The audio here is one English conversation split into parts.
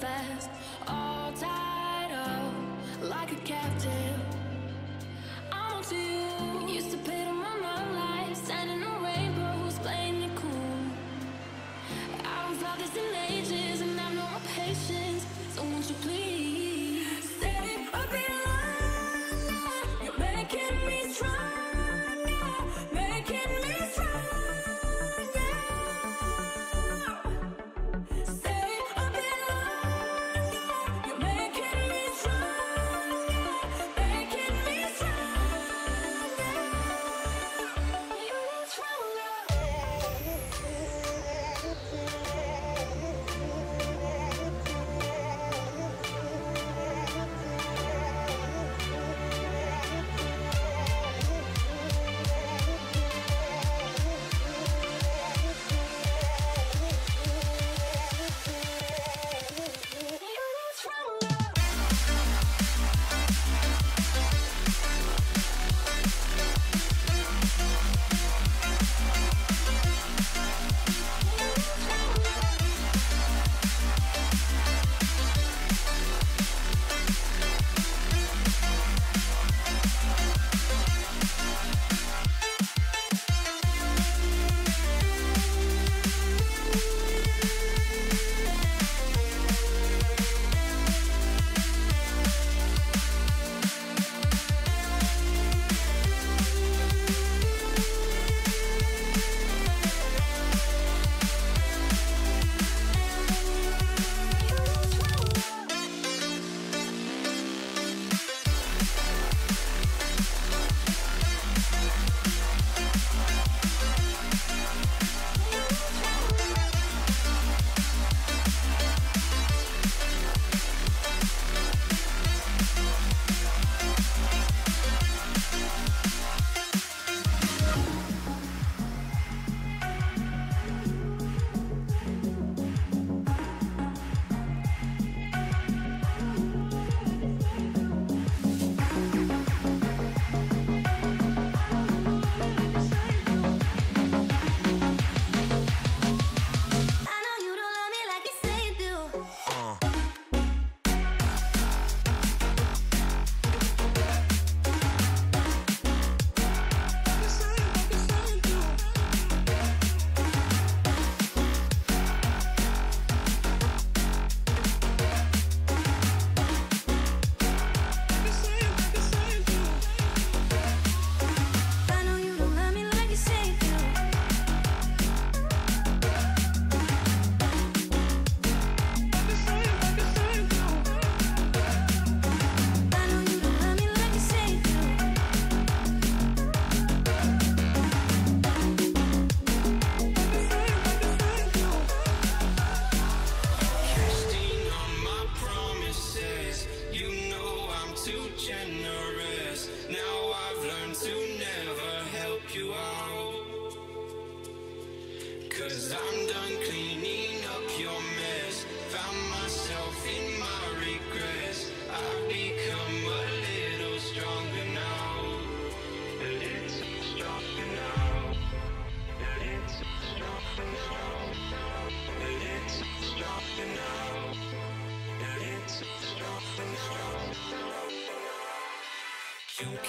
fast,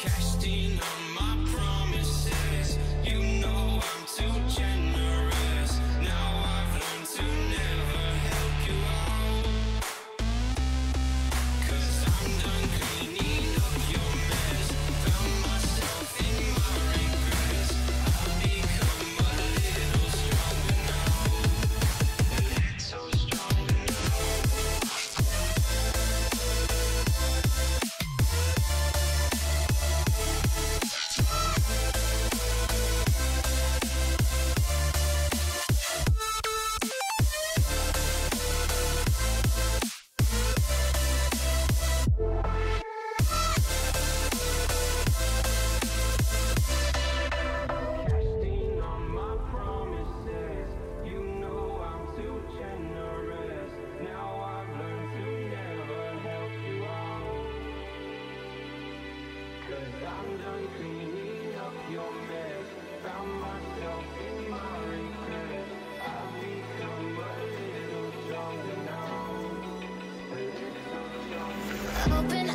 You open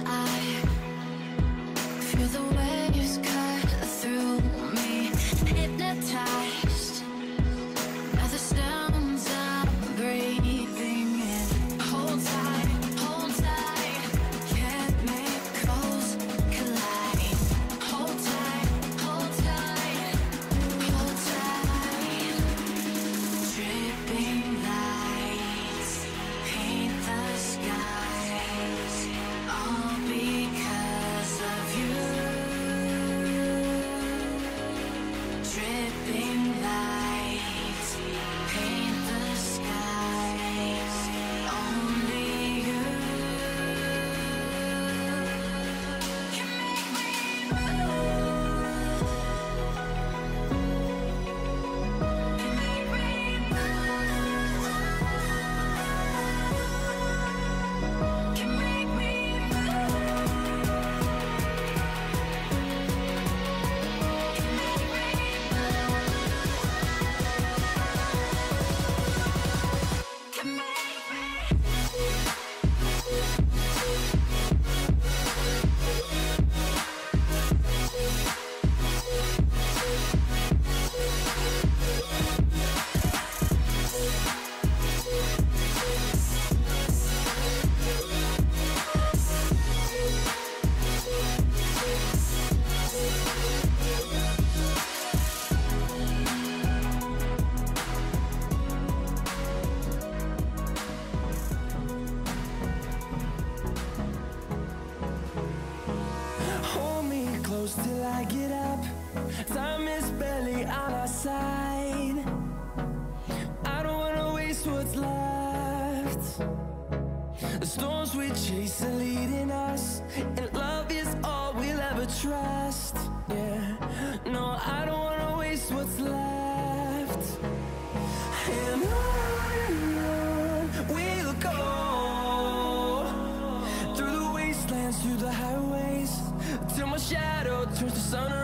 sunrise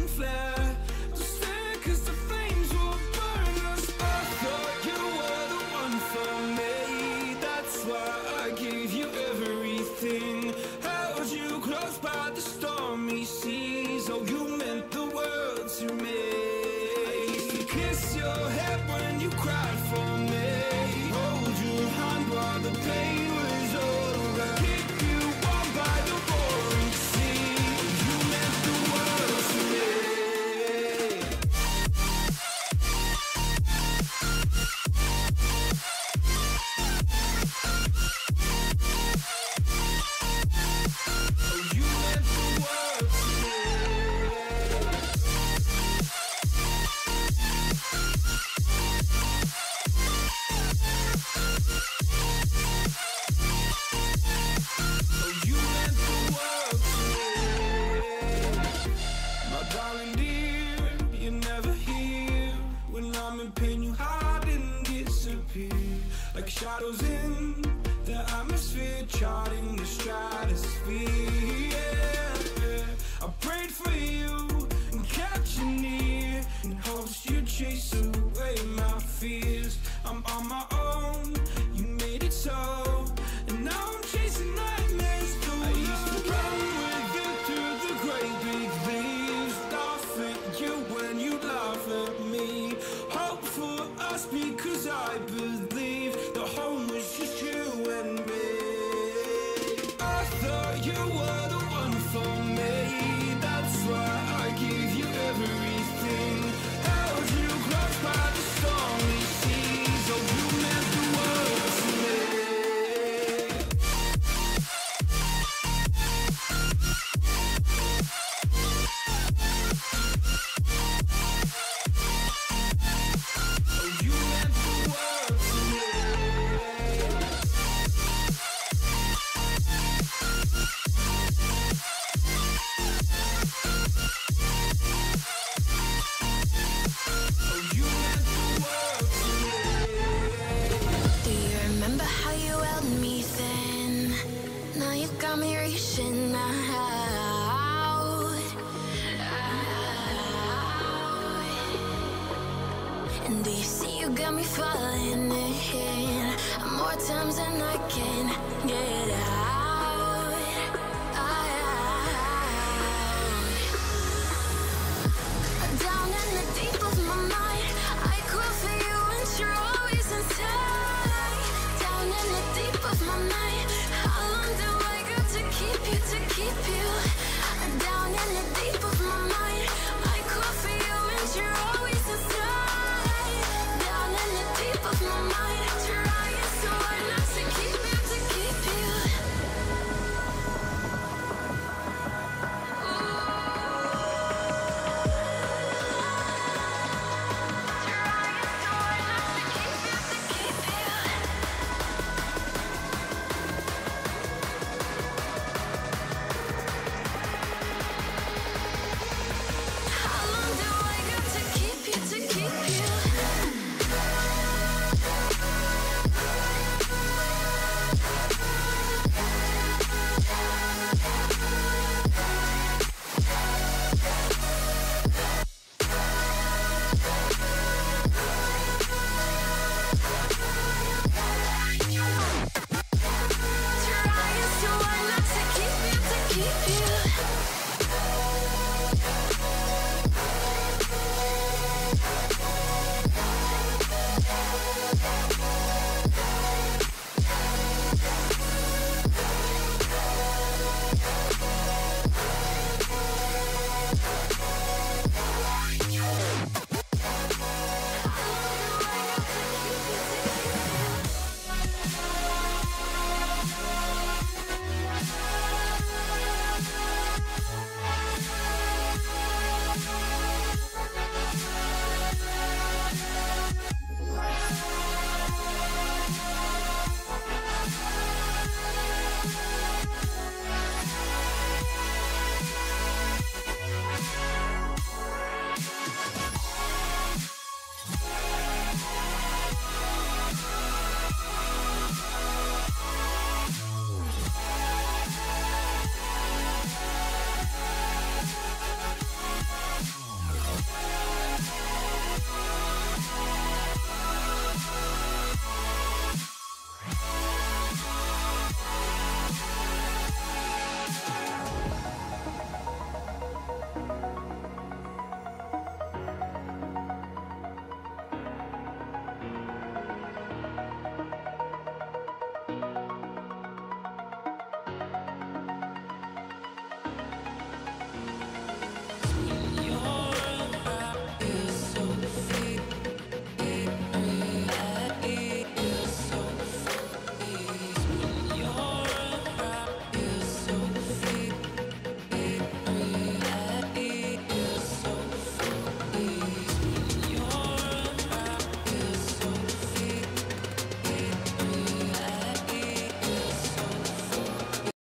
You got me falling in. More times than I can get out.